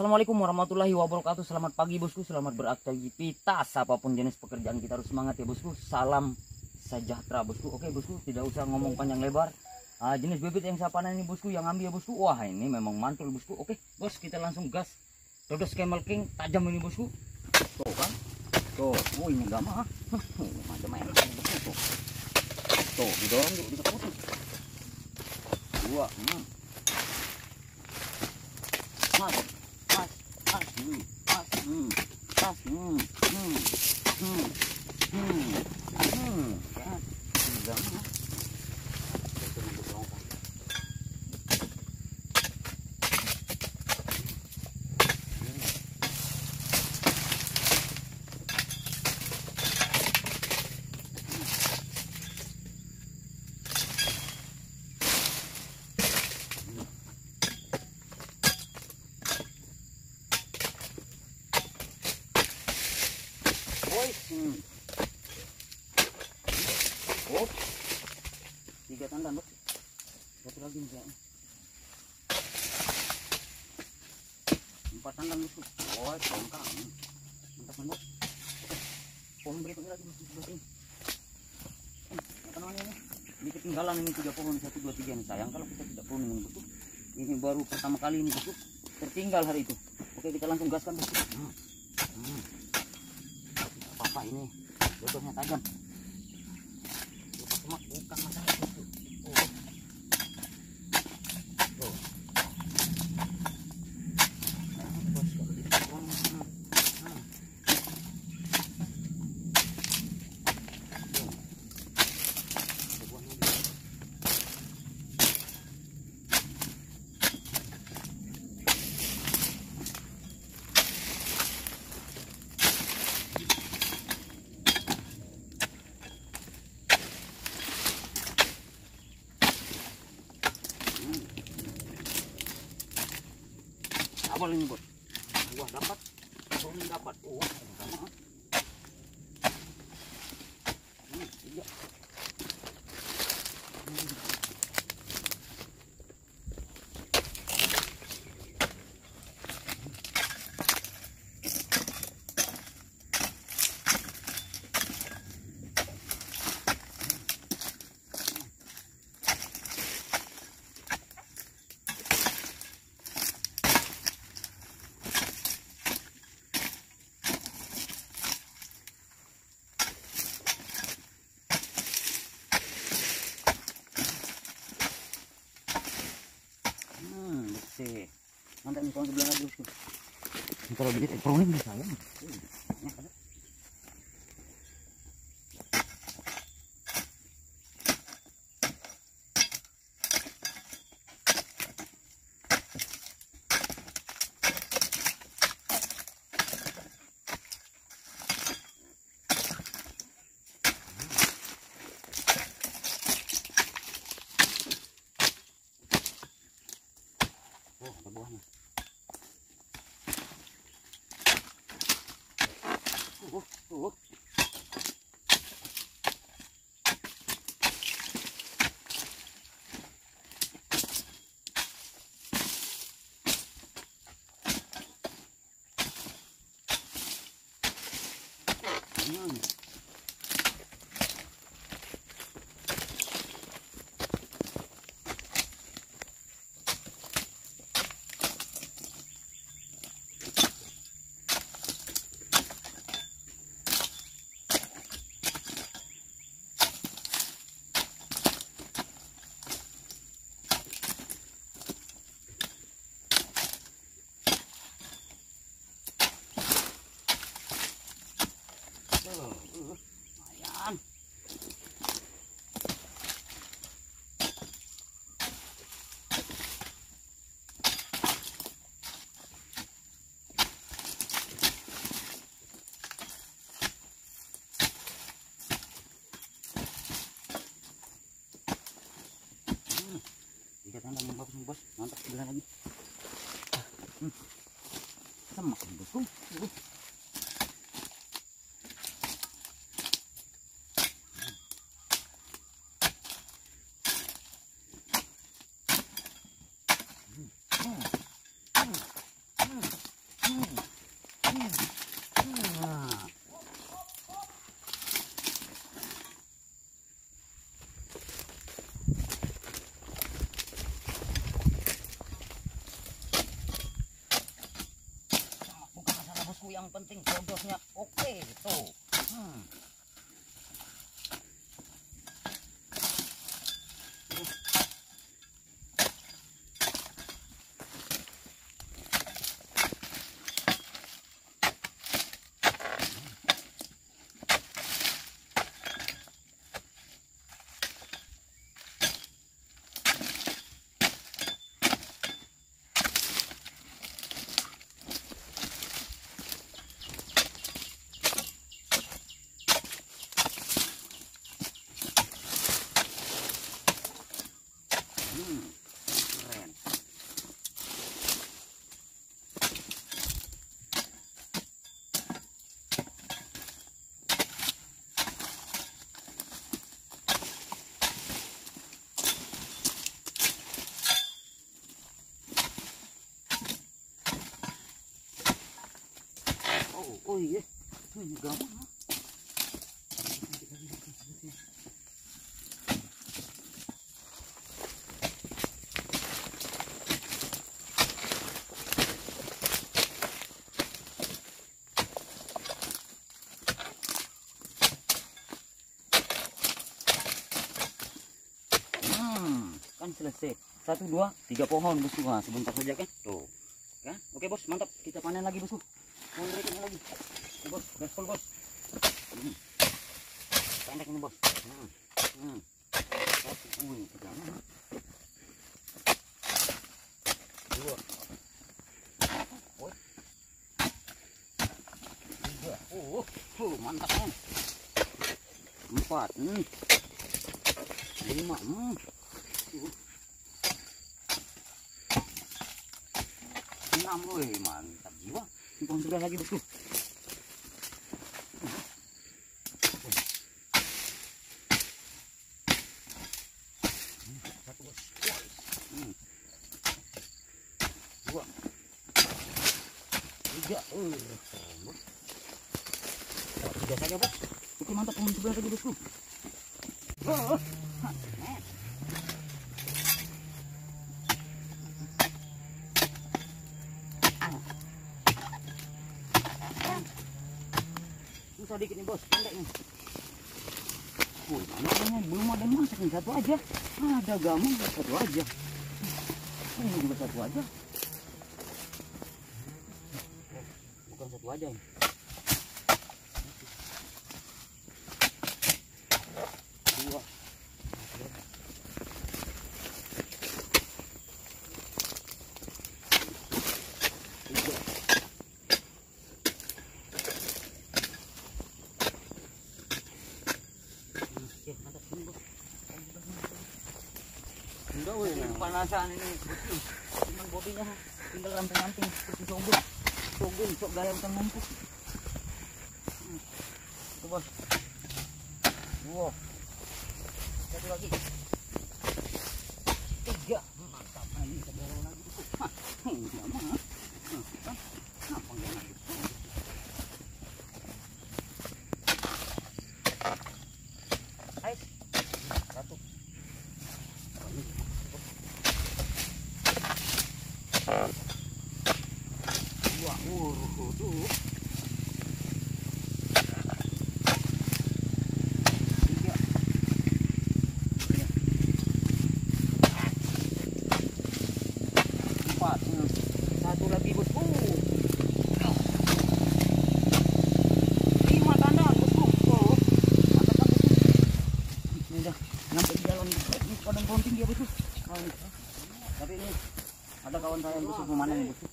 Assalamualaikum warahmatullahi wabarakatuh. Selamat pagi bosku, selamat beraktivitas apa pun jenis pekerjaan kita harus semangat ya bosku. Salam sejahtera bosku. Oke bosku, tidak usah ngomong panjang lebar. Ah, jenis bibit yang saya panen ini bosku, yang ambil ya bosku. Wah ini memang mantul bosku. Oke bos, kita langsung gas. Dodos Camel King tajam ini bosku. Tuh kan, tuh. Oh ini enggak mah. Ini macam enak bosku tuh. Tuh didorong juga bisa putus. Dua, hmm. Mas, mas, mas, hmm, mas, hmm, mas, hmm, hmm, hmm, hmm, hmm, ya, tiga, hmm. Itu untuk longkang. Woi, hmm. Oh, tiga tandan bos. Satu lagi nih. Empat tandan bos. Woi, longkang. Mantap. Pohon berikutnya ini? Ketinggalan ini tiga pohon satu dua tiga ini sayang kalau kita tidak pruning ini bos. Ini baru pertama kali ini bos. Tertinggal hari itu. Oke kita langsung gaskan bos. Hmm. Hmm apa ini? Jodohnya tajam lupa cuma bukan masalah itu oh. Tuh. Nah, bos, kalau dipotong, hmm, hmm. Tuh. Ada buahnya juga. Abal ini bos. Buah dapat, pohon dapat. Oh, sama. Hmm, tiga bersih. Mantap nih kawan sebelah lagi kalau begitu pruning nih sayang. Hmm, banyak ada. Oh, ada buahnya. Uh, uh, uh. Hmm. Tuh, uh, lumayan. Hmm, tiga tanda yang bagus nih, bos mantap sebelah lagi Ah, hmm. semak nih, bosku Oh, iya. Ini gampang. Hmm, kan selesai. Satu, dua, tiga pohon bosku. Nah, sebentar saja kan. Tuh. Kan? Oke bos, mantap. Kita panen lagi bosku. Pohon berikutnya lagi. Bos, gaspol bos. Hmm. Pendek ini bos. Hmm. Hmm. Dua. Tiga. Oh, oh, mantap kan. Empat. Hmm. Lima. Hmm. Uh. Enam, mantap jiwa. Ini pohon sebelah lagi bosku. Dua. Tiga. Uh. Tiga saja bos. Oke mantap pohon lagi bosku. Oh, dikit nih bos. Pendek nih. Wih, mana belum ada masak nih? Satu aja. Ada gamung satu aja. Ini juga satu aja. Bukan satu aja ini. Dua tiga Oke, mantap sini, Bos. Enggak weh. Ini. Cuman bobinya tinggal ramping-ramping seperti sogun. Sogun, sok gaya bukan mumpuk. Tuh, Bos. Dua. Satu lagi. Tiga. Mantap. Nah, ini kita dorong lagi. Bos. Hah, ini lama. Nah, kan? Kenapa nggak lanjut? Hai. Satu. Dua. Uh, tuh. Tiga. Empat. Hmm. Satu lagi bosku. Lima kandang bosku. Oh. Mantap kan bosku. Ini udah nyampe di jalan ini padang pohon tinggi ya bosku. Tapi ini ada kawan saya yang bosku memanen bosku.